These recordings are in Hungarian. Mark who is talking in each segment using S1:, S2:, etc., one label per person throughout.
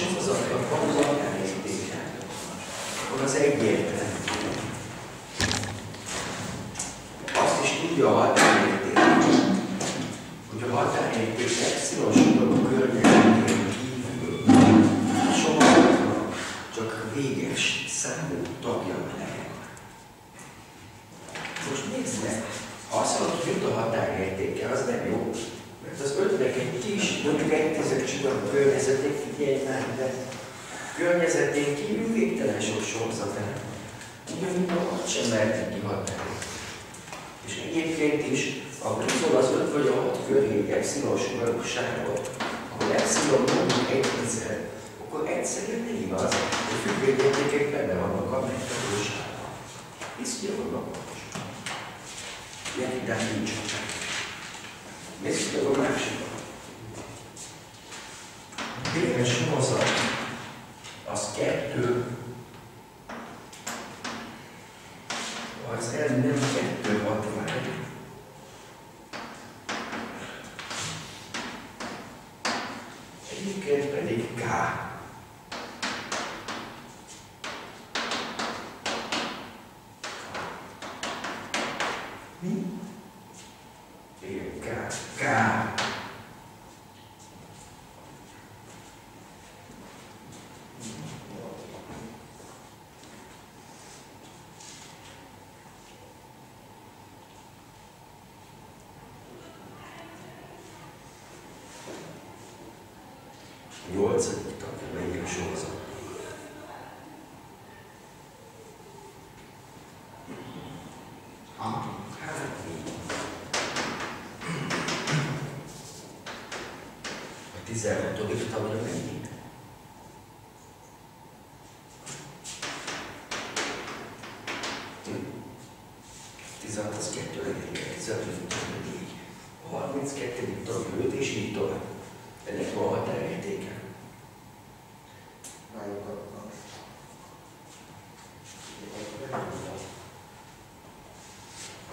S1: Van az határértéke, akkor az egyértelmű. Azt is tudja a határérték, hogy a határérték epsilon sugarú környezetén kívül a sorozatnak csak véges számú tagja lehet. Most nézd meg, ha azt mondod, hogy jut a határértéke, az nem jó. Mert az ötnek egy kis, mondjuk egy tized sugarú környezetén, figyelj már, de környezetén kívül végtelen sok sorozat el. Ugyanúgy a hat sem mehet ki határérték. És egyébként is, akkor szól az 5 vagy a 6 köré epsilon sugarúságból, akkor epsilon mondjuk egy tized, akkor egyszerűen nem igaz, hogy függvényértékek benne vannak a megtanulságban. Hisz ugye vannak Ilyen ide nincs. Nézzük meg a másikat. Tényleg sorozat, az kettő, az el nem kettő hatvány. Egyébként pedig K. Mi? Igen, K. K. Nyolcadik tagja, melyik sorozat?
S2: Ha?
S1: Hát, így. A 16. tagja melyik? Hm? 16 az 2 legyen, 16 tagja 4. A 32. tagja 5 és így tovább. Ennek van határértéke.
S2: Rájuk a...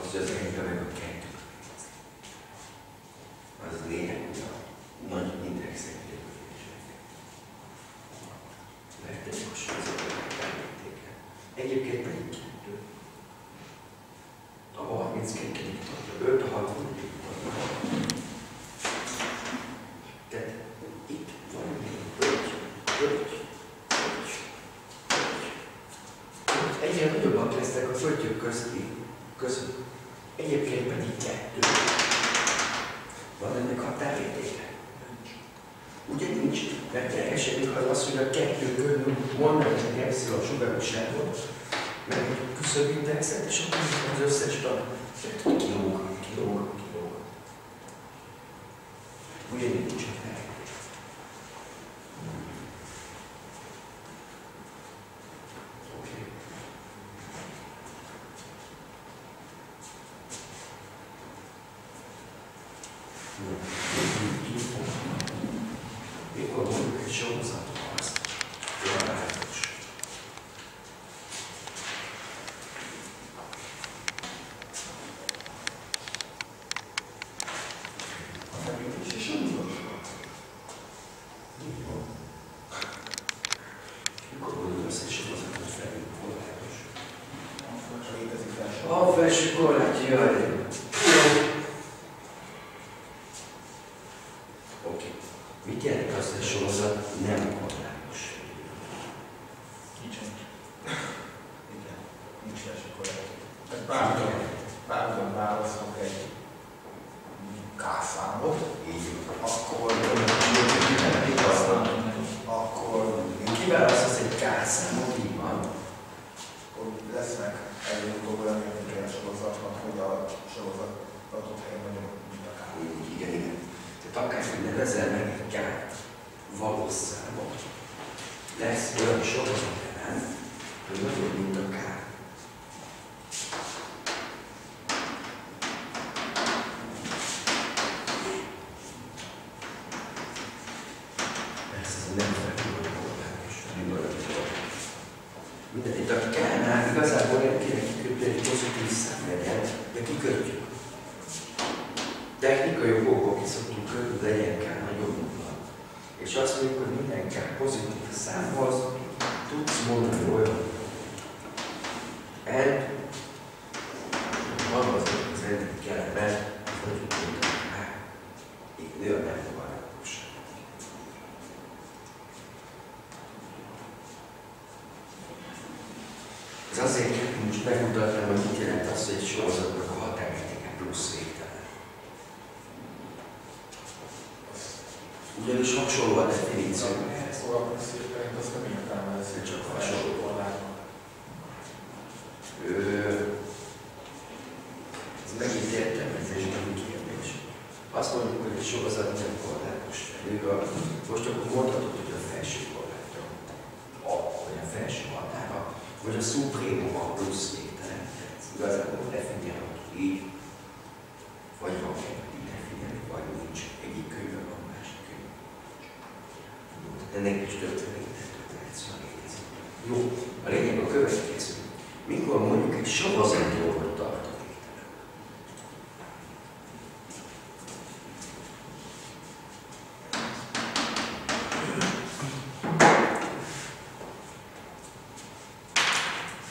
S1: Az, hogy az egyre meg a kettő. Az a lényeg, hogy a nagy indexek jövőjések. Mert egy most az a határértéke. Egyébként pedig kettő. A 32. tagja, 5 a 60. tagja. Tehát itt van még 5, 5, 5, 5. Egyre nagyobbak a földjük közti között. Egyébként pedig kettő. Van ennek határértéke? Ugye nincs, mert esetleg az az, hogy a kettő körül mondanak egy epsilon sugarúságot, meg egy küszöbindexet, és akkor az összes tag. Kilóg, kilóg, kilóg. Ugye nincs határértéke. Oké. Mikor mondjuk egy sorozatot azt, tudományos. A felülés és a nyugodtság. Mikor mondjuk azt egy sorozatot felülés?
S2: Létezik fel.
S1: A felső korlátja, jaj. Oké. Mit jelent az, hogy a sorozat nem korlátos?
S2: Nincsen. Igen. Nincs első korlát. Tehát bármilyen, bármilyen válaszok egy K-számot, így, akkor akkor
S1: Kiválasztasz egy K-számot, így van.
S2: akkor lesznek előbb-utóbb olyan értékes sorozatok, hogy a sorozat adott helyen nagyobb, mint a K.
S1: Igen, akárhogy nevezel meg egy kárt, valós számot, lesz olyan sorozatán, hogy nagyobb, mint a kár. Mindegy, a kárnál igazából nem kéne kikötni egy pozitív számjegyet, de kikötjük. Technikai okokból ki szoktunk kötni, legyen kár nagyobb nulla. És azt mondjuk, hogy minden kár pozitív számhoz tudsz mondani olyan n, van az az n kellemet, hogy tudjuk, hát, itt nő a megfogalmazás. Ez azért, hogy most megmutatnám, hogy mit jelent az, hogy egy sorozatnak a határértéke plusz végtelen. Ugyanis hasonló a definíció
S2: azt nem
S1: Csak hasonló. Ez megint értelmezésbeli kérdés. Azt mondjuk, hogy egy sorozat nem korlátos. Most akkor mondhatod, hogy a felső korlátja, a, vagy a felső határa, vagy a szuprém a plusz végtelen. Ez igazából definiálható így, vagy van kell így definiálni, vagy nincs. Egyik könyvben van, másik könyv. Ennek is többféle interpretáció létezik. Jó, a lényeg a következő. Mikor mondjuk egy sorozat jogot tart a végtelen?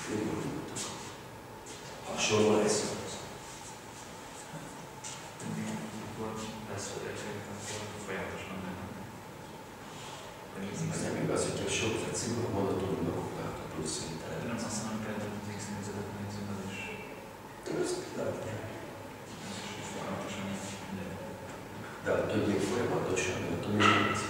S1: Mit mondjuk? Hasonló lesz az.
S3: lesz fedéltség, akkor folyamatosan mennek.
S1: Ez nem sorozat szigorú monotonnak tart a plusz végtelen.
S3: nem használom például az X nézetet nézünk, az is
S1: Ez lehet. De a többi folyamatosan, a többi nem lesz.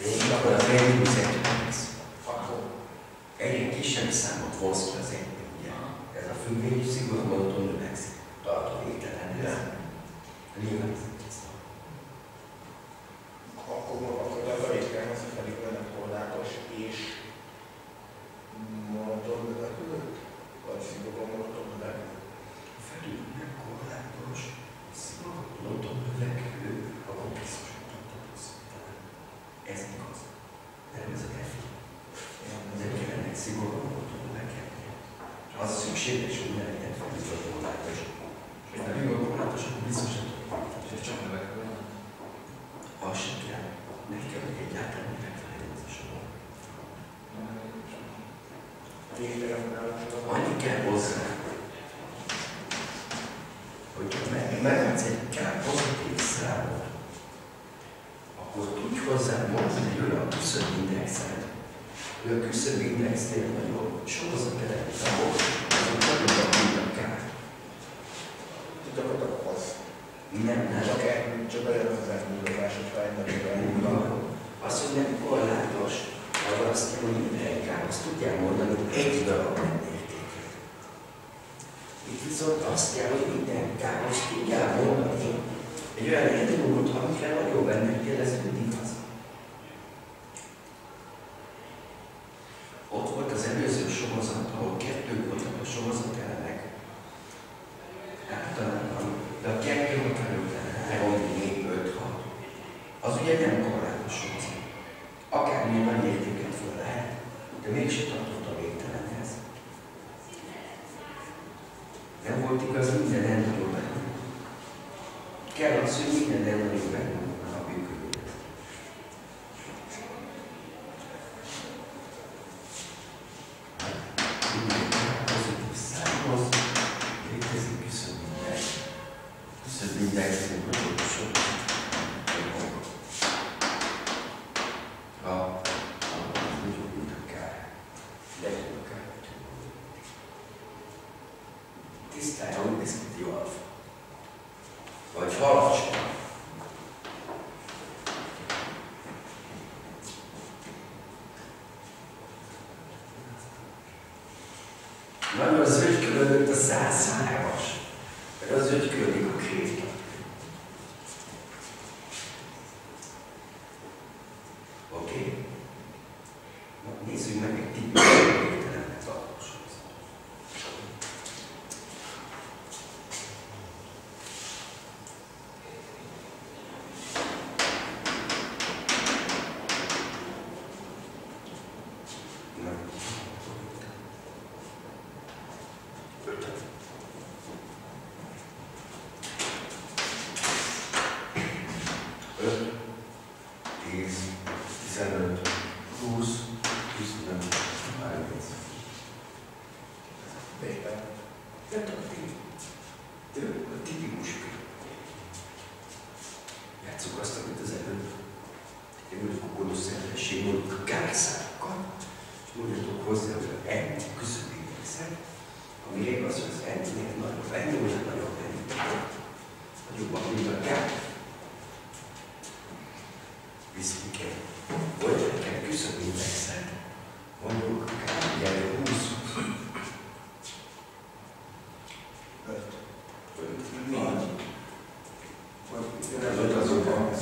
S1: Lényeg akkor az egy lesz.
S2: Akkor
S1: Egyre kisebb számot vonz ki az egy, ugye? Ez a függvény szigorú monoton növekszik. Tart a végtelenhez. Nyilván ez nem tiszta.
S2: akkor, akkor az a végtelenhez pedig lenne korlátos és monoton növekvő? Vagy szigorú monoton növekvő?
S1: Felül nem korlátos, szigorú monoton növekvő, akkor biztosan tart a plusz végtelen. Ez igaz. De nem ez a defi. Nem kellene egy szigorú monoton növekedni. Az szükséges, hogy ne legyen felül korlátos. És ha nem korlátos, akkor biztosan tart a
S3: És csak növekvő.
S1: Az sem kell. Neki kell, hogy egyáltalán megfeleljen ez a sor.
S2: Végtelen felállásra.
S1: Annyi kell hozzá, hogy meg, megadsz egy K pozitív számot, akkor tudj hozzá mondani egy olyan küszöbindexet, hogy a küszöbindexnél nagyobb sorozat számok, azok nagyobbak, mint a K.
S2: Gyakorlatilag az.
S1: Nem, nem.
S2: Csak egy, csak olyan az elmúlozás, hogyha egy nagyobb elmúlozás.
S1: Az, hogy nem korlátos, arra azt kell, hogy minden azt tudják mondani, hogy egy darab értéket. Itt viszont azt kell, hogy minden K-hoz tudják mondani, egy olyan elmúlt, amikre nagyobb ennek ez mindig az. Ott volt az előző sorozat, ahol kettő voltak a sorozat elemek. Általában, de a kettő után után három, négy, öt, hat. Az ugye nem korlátos sorozat. Akármilyen nagy értéket föl lehet, de mégse tartott a végtelenhez. Nem volt igaz minden benne. Kell az, hogy minden elnagyobb lövött a 103-as.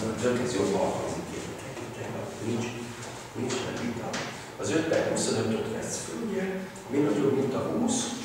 S1: börtön, ez jobban hangzik nincs, nincs vita. Az 5 per 25-öt vesz föl, mi nagyobb, mint a 20,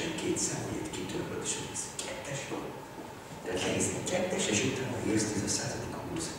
S1: első két számjét kitörölt, és egész kettes jó. Tehát egészen kettes, és utána írsz 10 a
S2: századik a
S1: 20